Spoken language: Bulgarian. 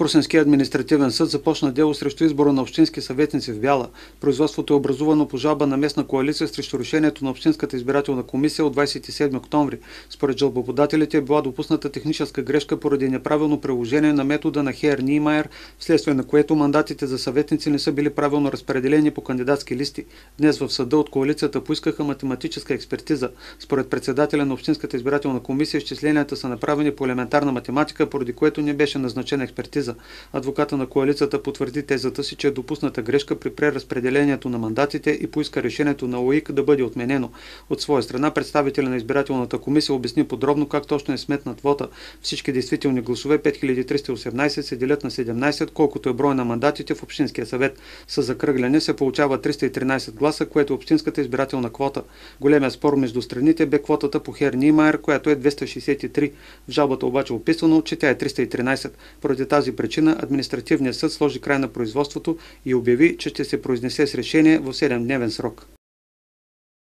В Русенския административен съд започна дело срещу избора на общински съветници в Бяла. Производството е образувано по жалба на местна коалиция срещу решението на Общинската избирателна комисия от 27 октомври. Според жалбоподателите е била допусната техническа грешка поради неправилно приложение на метода на Хер Нимайер, вследствие на което мандатите за съветници не са били правилно разпределени по кандидатски листи. Днес в съда от коалицията поискаха математическа експертиза. Според председателя на Общинската избирателна комисия изчисленията са направени по елементарна математика, поради което не беше назначена експертиза експертиза. Адвоката на коалицията потвърди тезата си, че е допусната грешка при преразпределението на мандатите и поиска решението на ОИК да бъде отменено. От своя страна представителя на избирателната комисия обясни подробно как точно е сметнат вота. Всички действителни гласове 5318 се делят на 17, колкото е брой на мандатите в Общинския съвет. С закръгляне се получава 313 гласа, което е Общинската избирателна квота. Големия спор между страните бе квотата по Хер Нимайер, която е 263. В жалбата обаче е описано, че тя е 313. Поради тази причина административният съд сложи край на производството и обяви, че ще се произнесе с решение в 7-дневен срок.